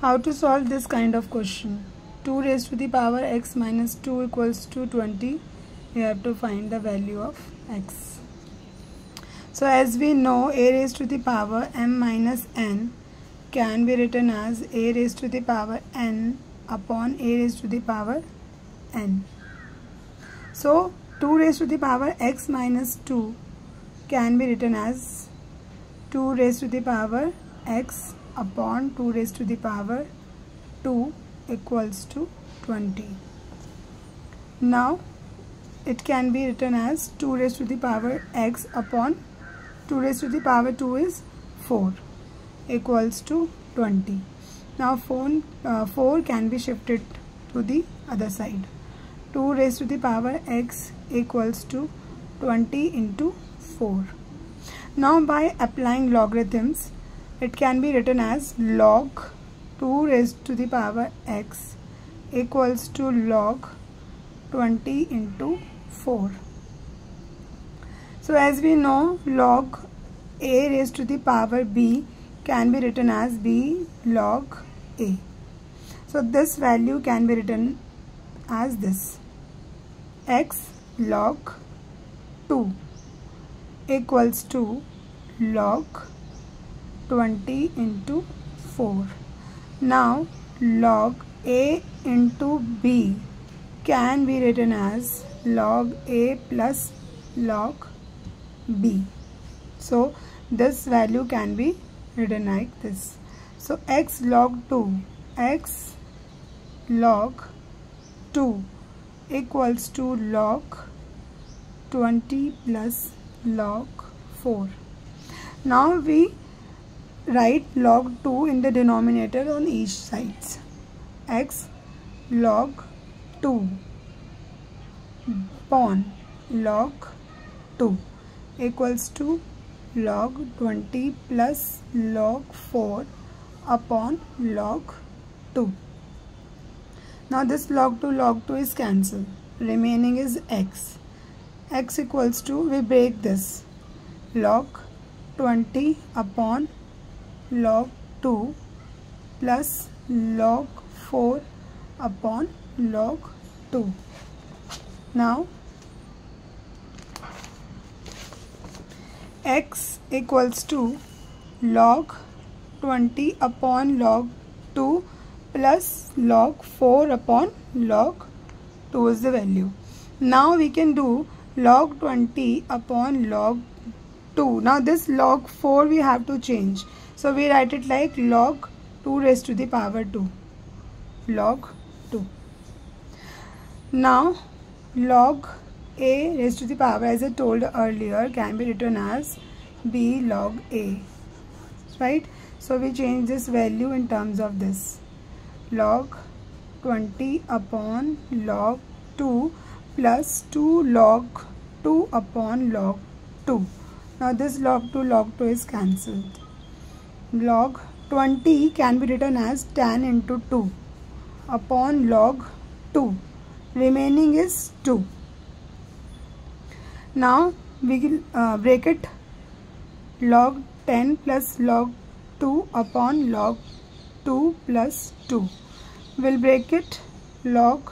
How to solve this kind of question? 2 raised to the power x minus 2 equals to 20. We have to find the value of x. So as we know a raised to the power m minus n can be written as a raised to the power n upon a raised to the power n. So 2 raised to the power x minus 2 can be written as 2 raised to the power x upon 2 raised to the power 2 equals to 20. Now it can be written as 2 raised to the power x upon 2 raised to the power 2 is 4 equals to 20. Now uh, 4 can be shifted to the other side. 2 raised to the power x equals to 20 into 4. Now by applying logarithms it can be written as log 2 raised to the power x equals to log 20 into 4. So as we know log a raised to the power b can be written as b log a. So this value can be written as this x log 2 equals to log 20 into 4. Now log a into b can be written as log a plus log b. So this value can be written like this. So x log 2 x log 2 equals to log 20 plus log 4. Now we write log 2 in the denominator on each sides. X log 2 upon log 2 equals to log 20 plus log 4 upon log 2 now this log 2 log 2 is cancelled. Remaining is x. X equals to we break this. Log 20 upon log 2 plus log 4 upon log 2. Now x equals to log 20 upon log 2 plus log 4 upon log 2 is the value. Now we can do log 20 upon log 2. Now this log 4 we have to change. So we write it like log 2 raised to the power 2. Log 2. Now log a raised to the power as I told earlier can be written as b log a. Right? So we change this value in terms of this. Log 20 upon log 2 plus 2 log 2 upon log 2. Now this log 2 log 2 is cancelled log 20 can be written as tan into 2 upon log 2 remaining is 2 now we will uh, break it. Log 10 plus log 2 upon log 2 plus 2 We'll break it. Log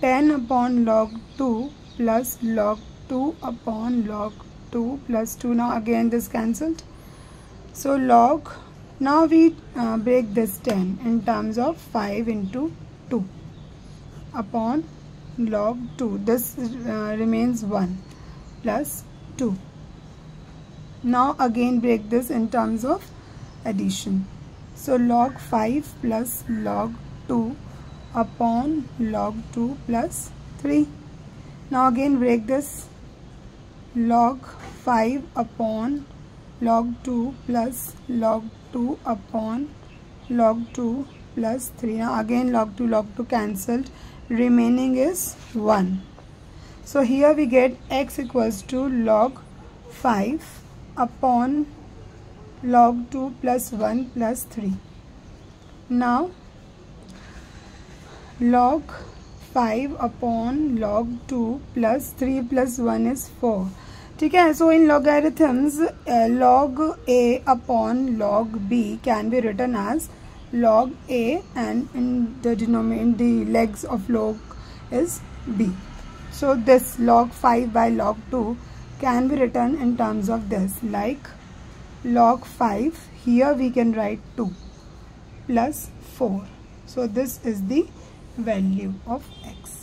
10 upon log 2 plus log 2 upon log 2 plus 2 now again this cancelled so log, now we uh, break this 10 in terms of 5 into 2 upon log 2. This uh, remains 1 plus 2. Now again break this in terms of addition. So log 5 plus log 2 upon log 2 plus 3. Now again break this log 5 upon log 2 plus log 2 upon log 2 plus 3 now again log 2 log 2 cancelled. Remaining is 1 so here we get x equals to log 5 upon log 2 plus 1 plus 3 now log 5 upon log 2 plus 3 plus 1 is 4 ठीक है सो इन logarithms log a upon log b can be written as log a and in the denominator in the legs of log is b so this log 5 by log 2 can be written in terms of this like log 5 here we can write 2 plus 4 so this is the value of x